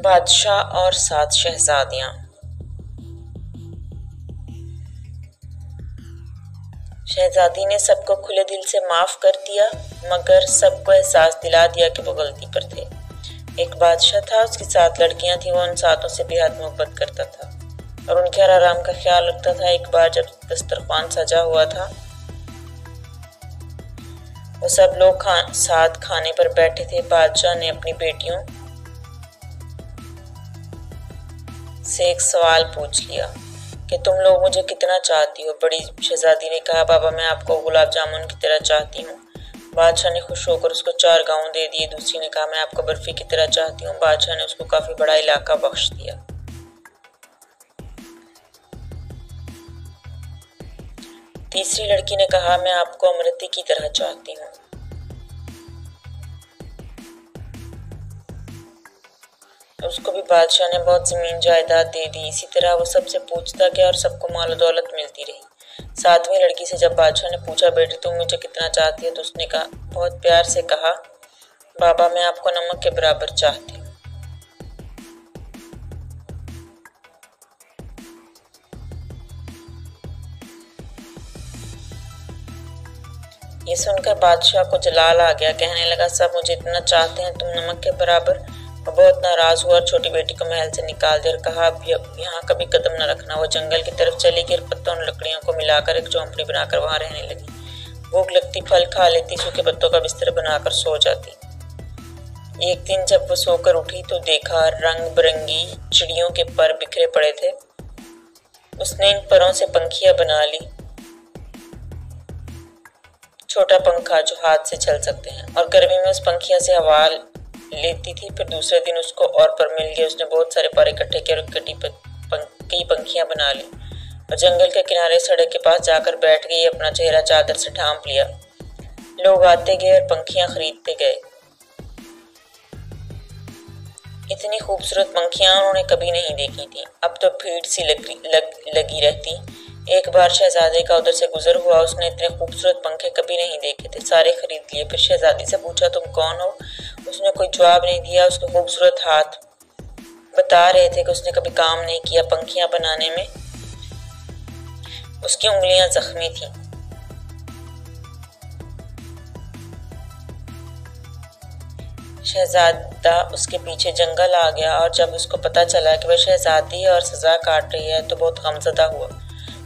बादशाह और सात शहजादियाँ। शहजादी ने सबको खुले दिल से माफ़ कर दिया मगर सबको एहसास दिला दिया कि वो गलती पर थे। एक बादशाह था उसकी सात लड़कियाँ थी वो उन सातों से बेहद मोहब्बत करता था। और उनके हर आराम का ख्याल रखता था एक बार जब दस्तरखान सजा हुआ था वो सब लोग खा, साथ खाने पर बैठे थे। बादशाह ने अपनी बेटियों से एक सवाल पूछ लिया कि तुम लोग मुझे कितना चाहती हो? बड़ी शहजादी ने कहा, बाबा, मैं आपको गुलाब जामुन की तरह चाहती हूँ। बादशाह ने खुश होकर उसको चार गाँव दे दिए। दूसरी ने कहा, मैं आपको बर्फ़ी की तरह चाहती हूँ। बादशाह ने उसको काफ़ी बड़ा इलाका बख्श दिया। तीसरी लड़की ने कहा, मैं आपको अमृति की तरह चाहती हूँ। उसको भी बादशाह ने बहुत ज़मीन जायदाद दे दी। इसी तरह वो सबसे पूछता गया और सबको माल दौलत मिलती रही। सातवीं लड़की से जब बादशाह ने पूछा, बेटी तुम मुझे कितना चाहती है? तो उसने कहा, बहुत प्यार से कहा, बाबा, मैं आपको नमक के बराबर चाहती हूँ। ये सुनकर बादशाह को जलाल आ गया। कहने लगा, सब मुझे इतना चाहते हैं, तुम नमक के बराबर बहुत नाराज़ हुआ और छोटी बेटी को महल से निकाल दिया और कहा, अब यहाँ कभी कदम न रखना। वो जंगल की तरफ़ चली गई और पत्तों और लकड़ियों को मिलाकर एक झोंपड़ी बनाकर वहाँ रहने लगी। भूख लगती, फल खा लेती, सूखे पत्तों का बिस्तर बनाकर सो जाती। एक दिन जब वो सोकर उठी तो देखा रंग बिरंगी चिड़ियों के पर बिखरे पड़े थे। उसने इन परों से पंखिया बना ली। छोटा पंखा जो हाथ से चल सकते हैं और गर्मी में उस पंखिया से हवा लेती थी फिर दूसरे दिन उसको और पर मिल गया। उसने बहुत सारे पर इकट्ठे किए और कटी कई पंखियाँ बना ली। और जंगल के किनारे सड़क के पास जाकर बैठ गई अपना चेहरा चादर से ढांप लिया। लोग आते गए और पंखियाँ खरीदते गए। इतनी खूबसूरत पंखियाँ उन्होंने कभी नहीं देखी थी। अब तो भीड़ सी लग, लग, लगी रहती। एक बार शहजादे का उधर से गुजर हुआ उसने इतने खूबसूरत पंखे कभी नहीं देखे थे। सारे खरीद लिए फिर शहजादी से पूछा तुम कौन हो? उसने कोई जवाब नहीं दिया, उसके खूबसूरत हाथ बता रहे थे कि उसने कभी काम नहीं किया पंखियाँ बनाने में। उसकी उंगलियाँ जख्मी थी। शहजादा उसके पीछे जंगल आ गया और जब उसको पता चला कि वह शहजादी और सजा काट रही है तो बहुत गमजदा हुआ।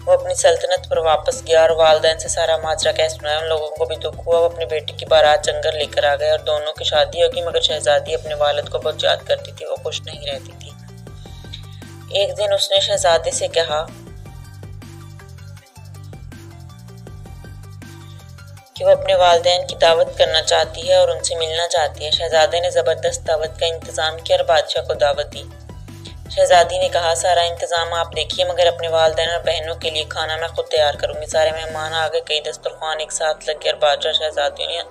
वो अपनी सल्तनत पर वापस गया और वालदेन से सारा माजरा कह सुनाया। उन लोगों को भी दुख हुआ। वो अपनी बेटी की बारात जंगल लेकर आ गए और दोनों की शादी होगी, मगर शहजादी अपने वालद को बहुत याद करती थी। वो खुश नहीं रहती थी। एक दिन उसने शहजादे से कहा, कि वो अपने वालदेन की दावत करना चाहती है और उनसे मिलना चाहती है। शहजादे ने ज़बरदस्त दावत का इंतज़ाम किया और बादशाह को दावत दी। शहजादी ने कहा, सारा इंतज़ाम आप देखिए, मगर अपने वालदेन और बहनों के लिए खाना मैं खुद तैयार करूँगी। सारे मेहमान आ गए कई दस्तरखान एक साथ लग गए और बादशाह शहजादियों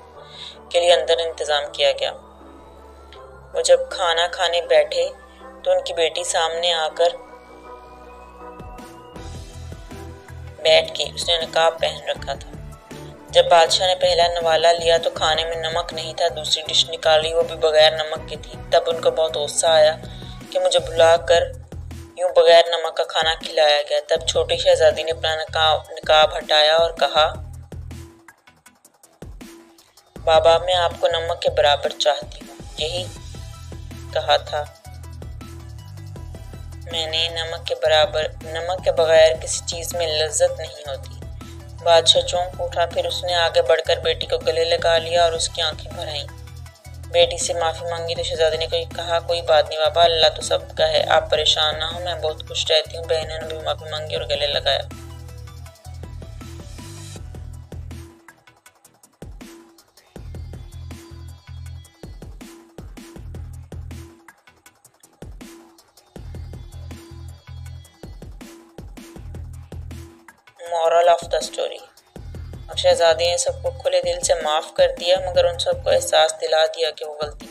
के लिए अंदर इंतज़ाम किया गया। वो जब खाना खाने बैठे तो उनकी बेटी सामने आकर बैठ गई उसने नकाब पहन रखा था। जब बादशाह ने पहला नवाला लिया तो खाने में नमक नहीं था, दूसरी डिश निकाली, वो भी बगैर नमक की थी। तब उनको बहुत गुस्सा आया कि मुझे बुलाकर यूँ बगैर नमक का खाना खिलाया गया। तब छोटी शहजादी ने अपना नकाब नकाब हटाया और कहा, बाबा, मैं आपको नमक के बराबर चाहती हूँ। यही कहा था। मैंने नमक के बराबर, नमक के बगैर किसी चीज़ में लज्जत नहीं होती। बादशाह चौंक उठा, फिर उसने आगे बढ़कर बेटी को गले लगा लिया और उसकी आँखें भर आईं। बेटी से माफ़ी मांगी तो शहजादे ने कोई कहा, कोई बात नहीं, बाबा, अल्लाह तो सबका है। आप परेशान ना हो, मैं बहुत खुश रहती हूँ। बहनों ने भी माफ़ी मांगी और गले लगाया। मॉरल ऑफ़ द स्टोरी अब शहजादी ने सबको खुले दिल से माफ़ कर दिया, मगर उन सबको एहसास दिला दिया कि वो गलती